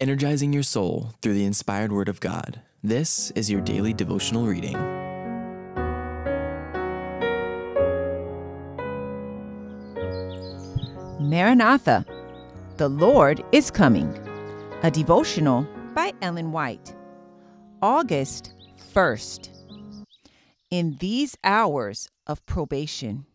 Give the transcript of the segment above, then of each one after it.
energizing your soul through the inspired Word of God. This is your daily devotional reading. Maranatha, the Lord is coming. A devotional by Ellen White. August 1st. In these hours of probation.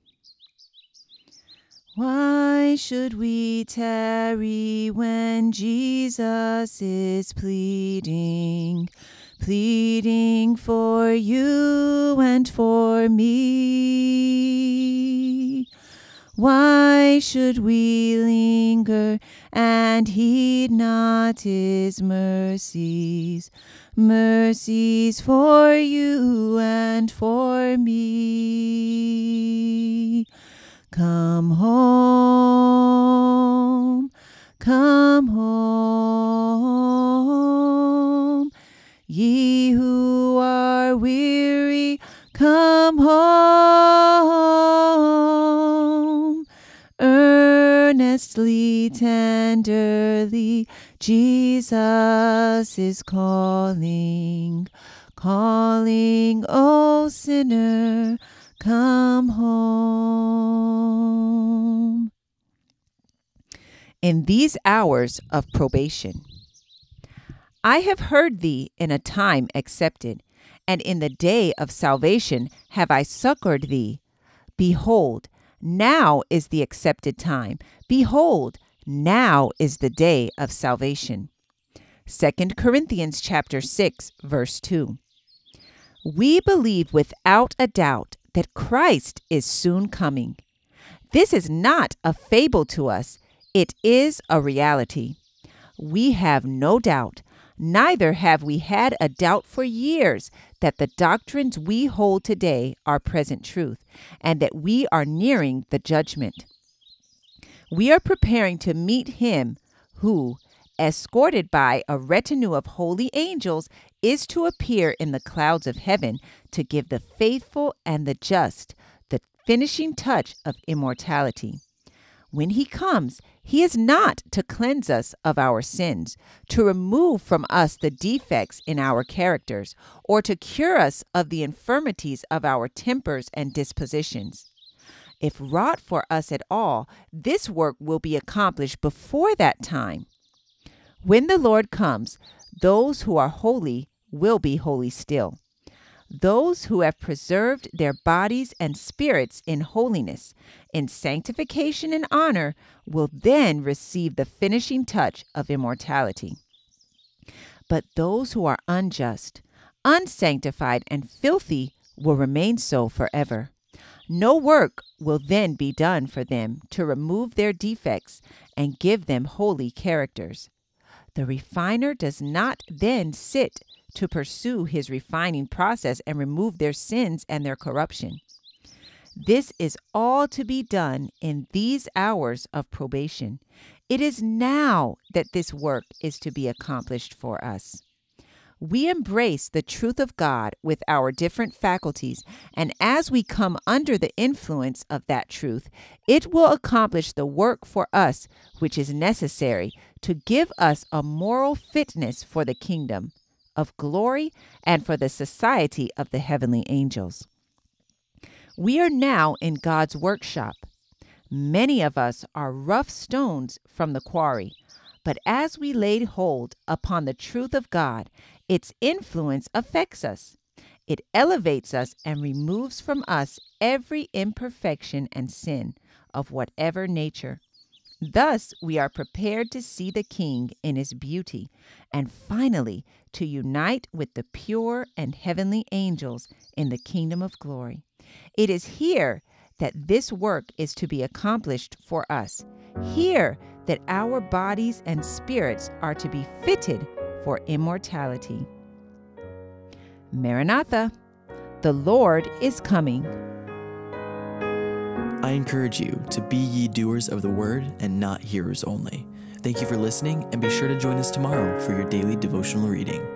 Why should we tarry when Jesus is pleading, pleading for you and for me? Why should we linger and heed not his mercies, mercies for you and for me? Come home, come home, ye who are weary, come home. Earnestly, tenderly, Jesus is calling, calling, O sinner come home. In these hours of probation, I have heard thee in a time accepted, and in the day of salvation have I succored thee. Behold, now is the accepted time. Behold, now is the day of salvation. 2 Corinthians chapter 6 verse 2. We believe without a doubt that Christ is soon coming. This is not a fable to us, it is a reality. We have no doubt, neither have we had a doubt for years, that the doctrines we hold today are present truth, and that we are nearing the judgment. We are preparing to meet Him who, escorted by a retinue of holy angels, is to appear in the clouds of heaven to give the faithful and the just the finishing touch of immortality. When he comes, he is not to cleanse us of our sins, to remove from us the defects in our characters, or to cure us of the infirmities of our tempers and dispositions. If wrought for us at all, this work will be accomplished before that time. When the Lord comes, those who are holy will be holy still. Those who have preserved their bodies and spirits in holiness, in sanctification and honor, will then receive the finishing touch of immortality. But those who are unjust, unsanctified, and filthy will remain so forever. No work will then be done for them to remove their defects and give them holy characters. The refiner does not then sit to pursue his refining process and remove their sins and their corruption. This is all to be done in these hours of probation. It is now that this work is to be accomplished for us. We embrace the truth of God with our different faculties, and as we come under the influence of that truth, it will accomplish the work for us which is necessary to give us a moral fitness for the kingdom of glory and for the society of the heavenly angels. We are now in God's workshop. Many of us are rough stones from the quarry, but as we laid hold upon the truth of God, its influence affects us. It elevates us and removes from us every imperfection and sin of whatever nature. Thus, we are prepared to see the King in his beauty, and finally to unite with the pure and heavenly angels in the kingdom of glory. It is here that this work is to be accomplished for us, here that our bodies and spirits are to be fitted for immortality. Maranatha, the Lord is coming. I encourage you to be ye doers of the word and not hearers only. Thank you for listening, and be sure to join us tomorrow for your daily devotional reading.